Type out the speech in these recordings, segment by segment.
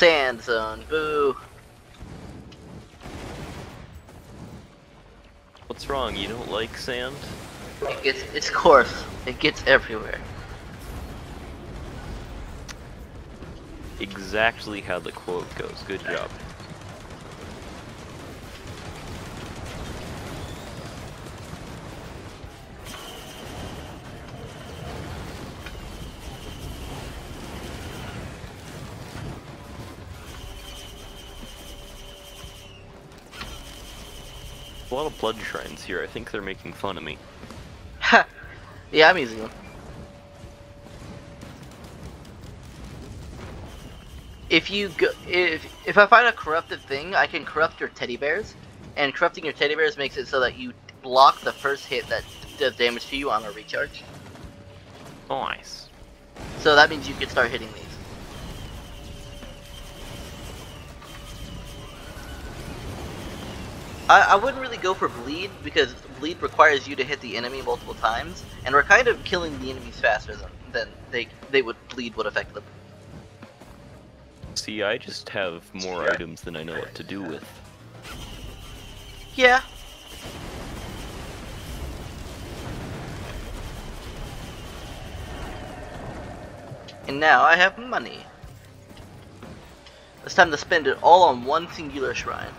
Sand zone. Boo. What's wrong? You don't like sand? It gets. It's coarse. It gets everywhere. Exactly how the quote goes. Good job. A lot of blood shrines here. I think they're making fun of me. Ha. yeah, I'm using them. If you go, if if I find a corrupted thing, I can corrupt your teddy bears, and corrupting your teddy bears makes it so that you block the first hit that does damage to you on a recharge. Nice. So that means you can start hitting I, I wouldn't really go for bleed because bleed requires you to hit the enemy multiple times, and we're kind of killing the enemies faster than, than they they would bleed would affect them. See, I just have more items than I know what to do with. Yeah. And now I have money. It's time to spend it all on one singular shrine.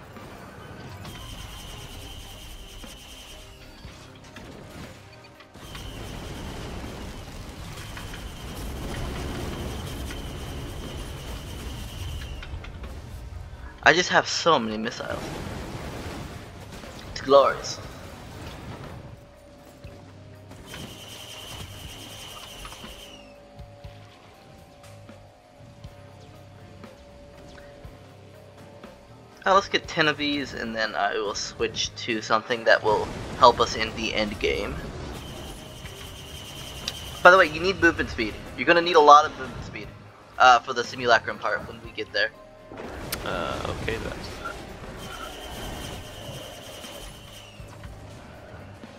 I just have so many missiles. It's glorious. Uh, let's get 10 of these and then I will switch to something that will help us in the end game. By the way, you need movement speed. You're gonna need a lot of movement speed uh, for the simulacrum part when we get there. Uh, okay then.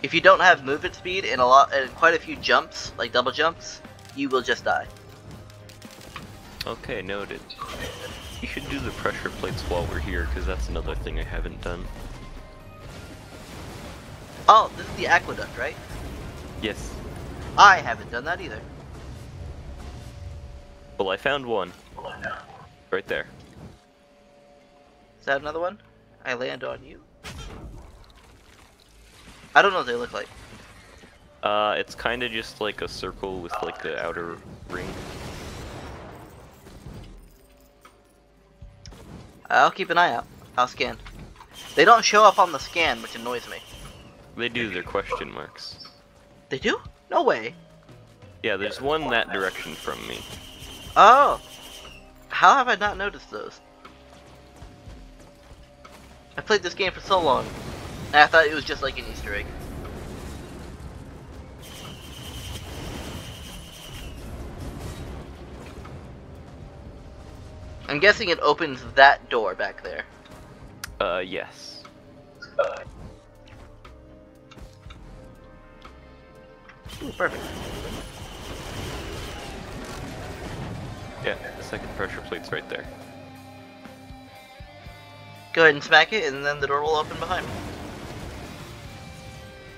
If you don't have movement speed and a lot and quite a few jumps, like double jumps, you will just die. Okay, noted. You should do the pressure plates while we're here, because that's another thing I haven't done. Oh, this is the aqueduct, right? Yes. I haven't done that either. Well, I found one. Right there. Is that another one? I land on you. I don't know what they look like. Uh, it's kind of just like a circle with like the outer ring. I'll keep an eye out. I'll scan. They don't show up on the scan, which annoys me. They do their question marks. They do? No way. Yeah, there's one that direction from me. Oh. How have I not noticed those? I played this game for so long, and I thought it was just like an Easter egg. I'm guessing it opens that door back there. Uh, yes. Ooh, perfect. Yeah, the second pressure plate's right there. Go ahead and smack it, and then the door will open behind me.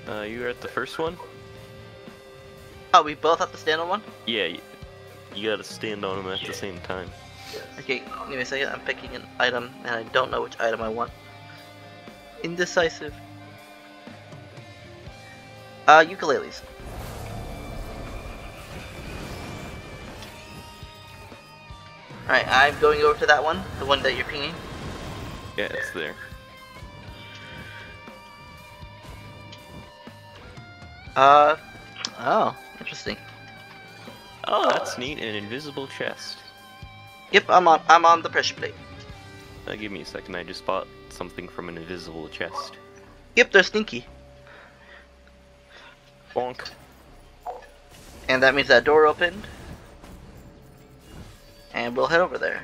Uh, you were at the first one? Oh, we both have to stand on one? Yeah, you, you gotta stand on them at the same time. Okay, give me a second. I'm picking an item, and I don't know which item I want. Indecisive. Uh, ukuleles. Alright, I'm going over to that one, the one that you're pinging. Yeah, it's there. Uh, oh, interesting. Oh, that's neat. An invisible chest. Yep, I'm on. I'm on the pressure plate. Uh, give me a second. I just bought something from an invisible chest. Yep, they're stinky, Bonk. and that means that door opened, and we'll head over there.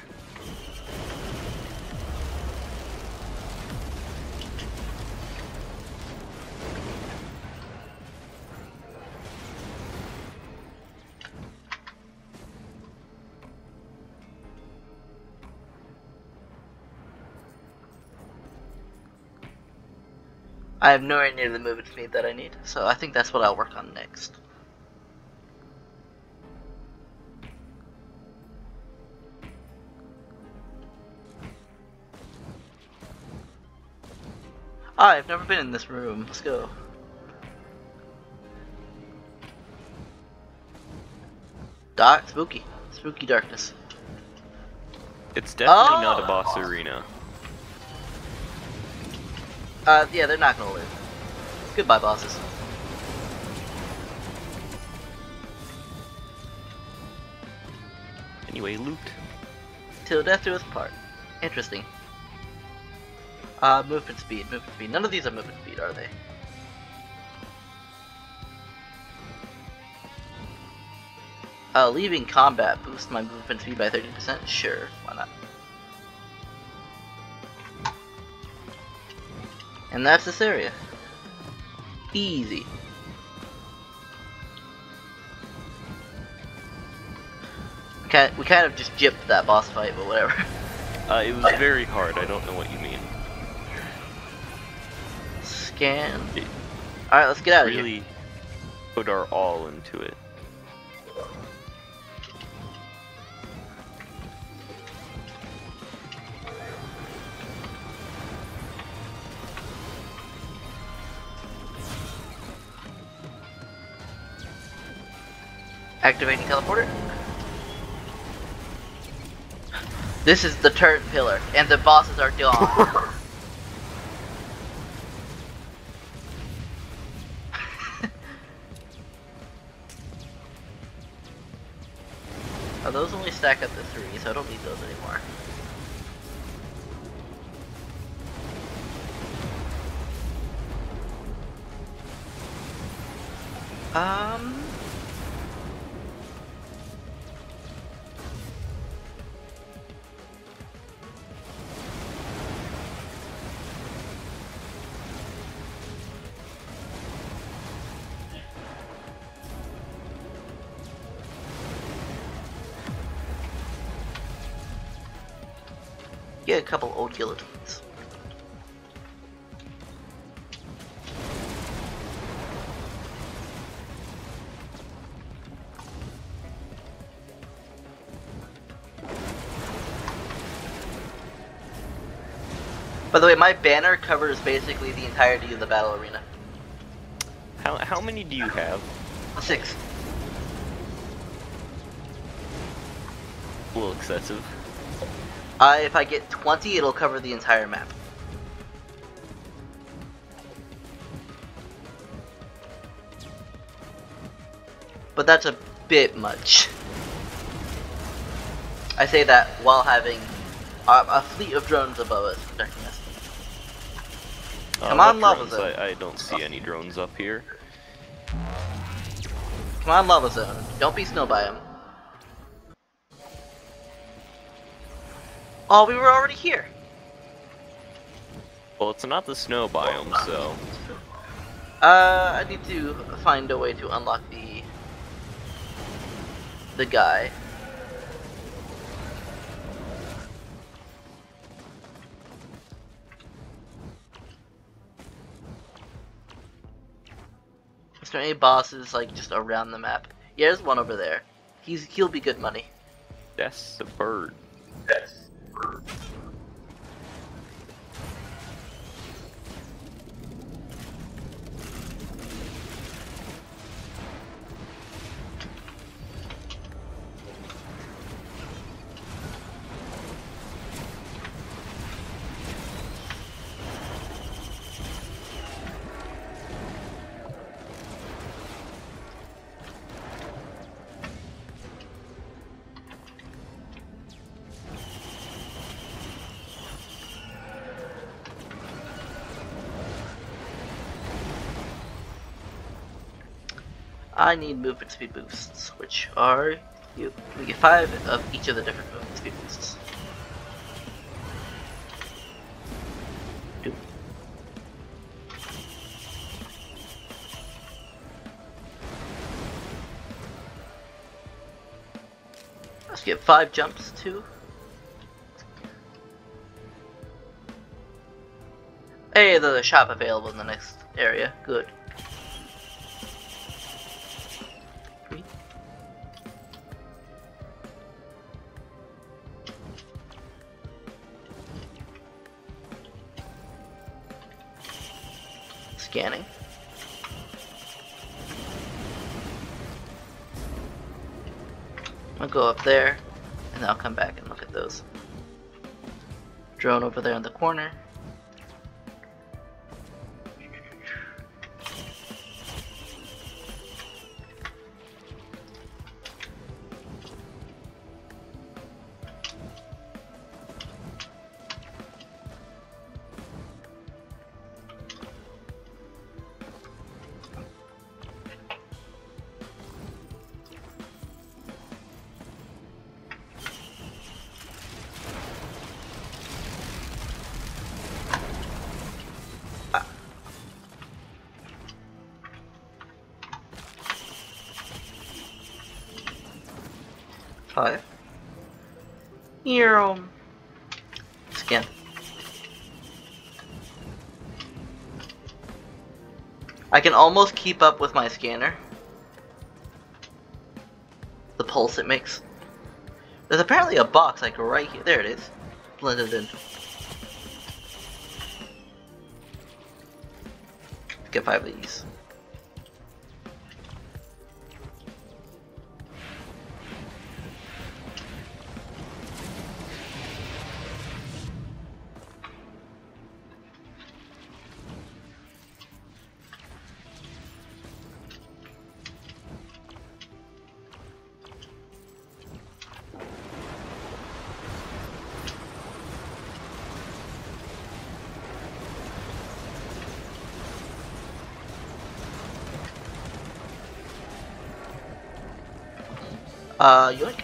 I have nowhere near the movement speed that I need, so I think that's what I'll work on next. Ah, I've never been in this room. Let's go. Dark, spooky, spooky darkness. It's definitely Oh! not a boss arena. Uh, yeah, they're not gonna live. Goodbye, bosses. Anyway, loot. Till death do us part. Interesting. Uh, movement speed, movement speed. None of these are movement speed, are they? Uh, leaving combat boosts my movement speed by 30%? Sure, why not? And that's this area. Easy. Kind we kind of just gypped that boss fight, but whatever. Uh, it was very hard. I don't know what you mean. Scan. Alright, let's get out of here. really put our all into it. Activating teleporter. This is the turret pillar, and the bosses are gone. oh, those only stack up to three, so I don't need those anymore. Um. Get a couple old guillotines. By the way, my banner covers basically the entirety of the battle arena. How how many do you have? Six. A little excessive. Uh, if I get 20, it'll cover the entire map. But that's a bit much. I say that while having a, a fleet of drones above us protecting us. Come Uh, on, what Lava drones? Zone. I, I don't see any drones up here. Come on, Lava Zone. Don't be snow biome. Oh, we were already here. Well, it's not the snow biome, so Uh, I need to find a way to unlock the the guy. Is there any bosses like just around the map? Yeah, there's one over there. He's he'll be good money. that's a bird. I need movement speed boosts, which are you. We get five of each of the different movement speed boosts. Two. Let's get five jumps too. Hey, there's a shop available in the next area. Good. Go up there, and I'll come back and look at those. Drone over there in the corner. Five. Um. Scan. I can almost keep up with my scanner. The pulse it makes. There's apparently a box like right here. There it is. Blended in. Get five of these. Uh, yoink.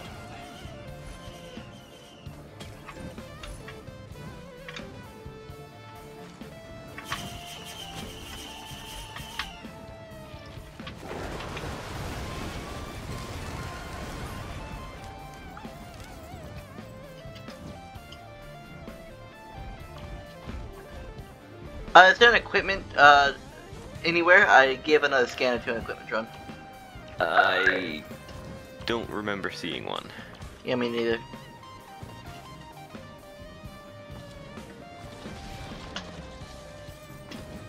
Uh, is there an equipment, uh, anywhere? I gave another scanner to an equipment drone. I don't remember seeing one. Yeah, me neither.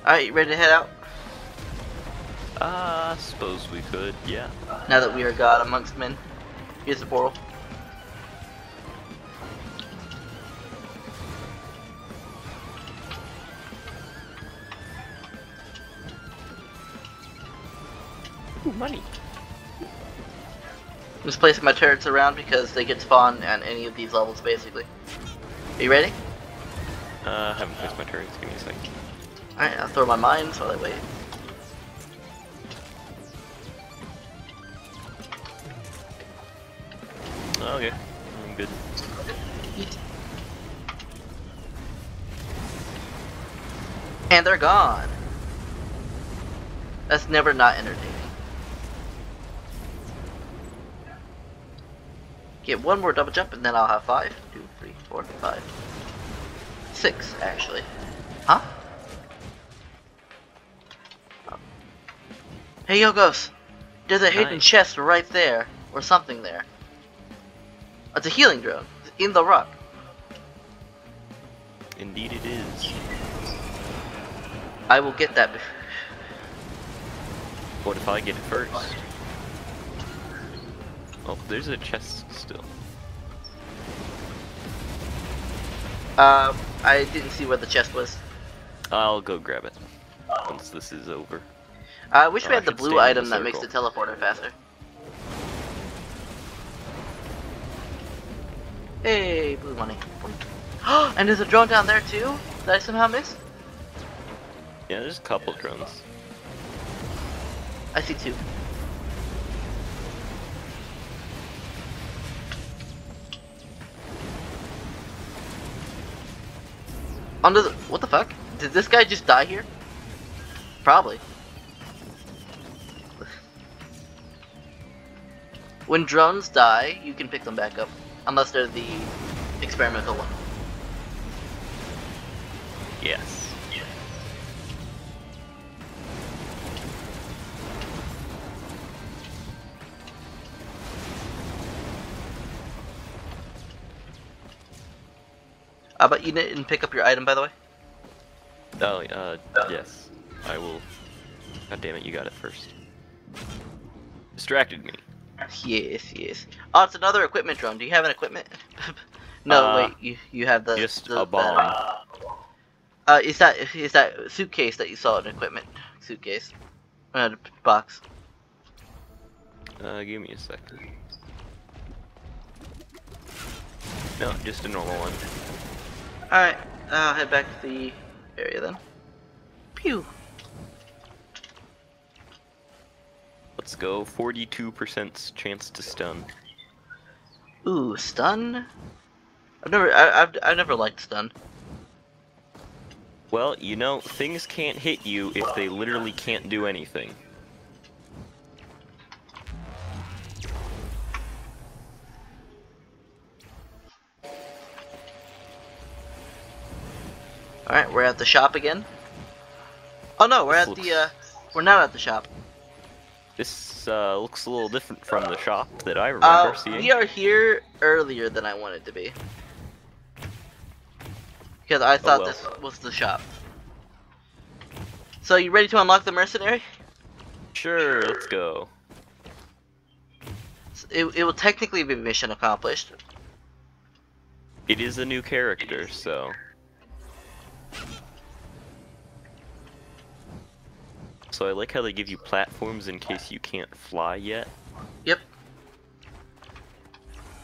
Alright, you ready to head out? Uh, suppose we could, yeah. Now that we are God amongst men. Here's the portal. Ooh, money. I'm just placing my turrets around because they get spawned on any of these levels, basically. Are you ready? Uh, I haven't placed my turrets, give me a second. Alright, I'll throw my mines while I wait. Okay, I'm good. And they're gone. That's never not entertaining. Get one more double jump and then I'll have five. Two, three, four, five. Six, actually. Huh? Hey Yogos! There's a hidden Nice. chest right there. Or something there. It's a healing drone. It's in the rock. Indeed it is. I will get that What if I get it first? Oh, there's a chest still. Uh, I didn't see where the chest was. I'll go grab it once this is over. Uh, I wish Oh, we I had the blue in the item that makes the teleporter faster. Hey, blue money. and there's a drone down there too? Did I somehow miss? Yeah, there's a couple drones. I see two. Under the what the fuck? Did this guy just die here? Probably. When drones die, you can pick them back up, unless they're the experimental one. Yes. How about you didn't pick up your item, by the way? Oh, uh, yes. I will. God damn it, you got it first. Distracted me. Yes, yes. Oh, it's another equipment drone. Do you have an equipment? no, Uh, wait. You you have the Just the, a bomb. that- Uh, is that is that suitcase that you saw in equipment suitcase? Uh, box. Uh, give me a second. No, just a normal one. All right. I'll head back to the area then. Pew. Let's go. 42% chance to stun. Ooh, stun. I've never I, I've I never liked stun. Well, you know, things can't hit you if they literally can't do anything. All right, we're at the shop again. Oh no, we're at the uh, we're not at the shop. This uh, looks a little different from the shop that I remember Uh, seeing. we are here earlier than I wanted to be. Because I thought Oh, well. this was the shop. So you ready to unlock the mercenary? Sure, let's go. It, it will technically be mission accomplished. It is a new character, so. So I like how they give you platforms in case you can't fly yet. Yep.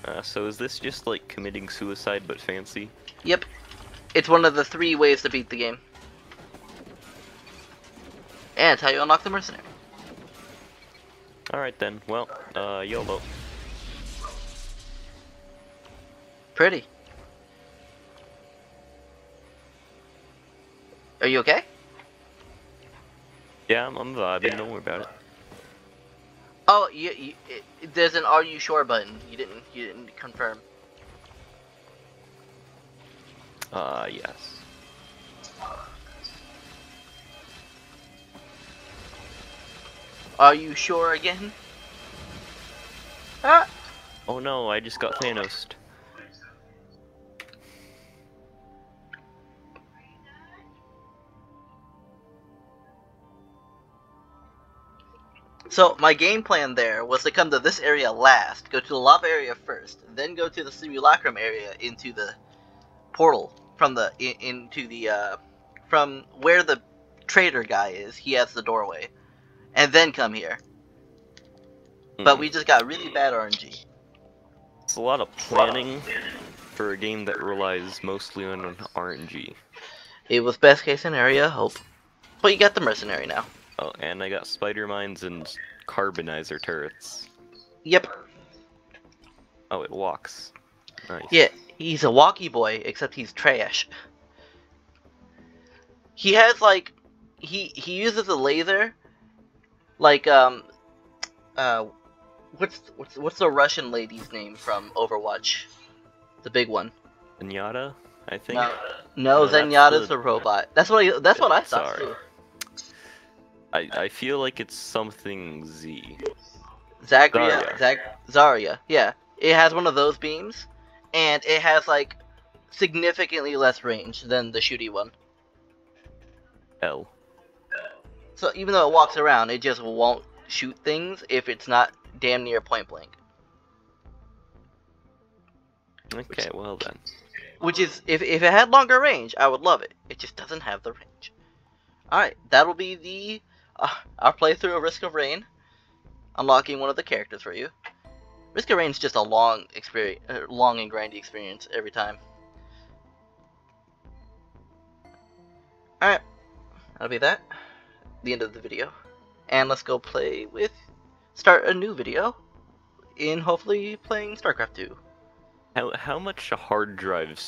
Uh, so is this just like committing suicide but fancy? Yep. It's one of the three ways to beat the game. And it's how you unlock the mercenary. Alright then, well, uh, YOLO. Pretty. Are you okay? Yeah, I'm, I'm vibing, don't worry about it. Oh, you, you, it, there's an "Are you sure?" button. You didn't, you didn't confirm. Uh, yes. Are you sure again? Ah. Oh no, I just got Thanos. So my game plan there was to come to this area last, go to the lava area first, then go to the simulacrum area into the portal from the in, into the uh, from where the trader guy is. He has the doorway, and then come here. But Mm. we just got really bad RNG. It's a lot of planning for a game that relies mostly on RNG. It was best case scenario, hope. But you got the mercenary now. Oh, and I got spider mines and carbonizer turrets. Yep. Oh, it walks. Nice. Yeah, he's a walkie boy, except he's trash. He has like he he uses a laser like um uh what's what's what's the Russian lady's name from Overwatch? The big one. Zenyatta, I think. No, no, No, Zenyatta's the- a robot. That's what I, that's what I thought Sorry. too. I, I feel like it's something Z. Zagria, Zarya. Zag, Zarya. Yeah, it has one of those beams, and it has like significantly less range than the shooty one. L. So even though it walks around, it just won't shoot things if it's not damn near point blank. Okay, well then. Which is, if, if it had longer range, I would love it. It just doesn't have the range. Alright, that'll be the uh, our playthrough of Risk of Rain. Unlocking one of the characters for you. Risk of Rain's just a long experience, uh, long and grindy experience every time. Alright, that'll be that. The end of the video. And let's go play with, start a new video in hopefully playing StarCraft 2. How, how much hard drives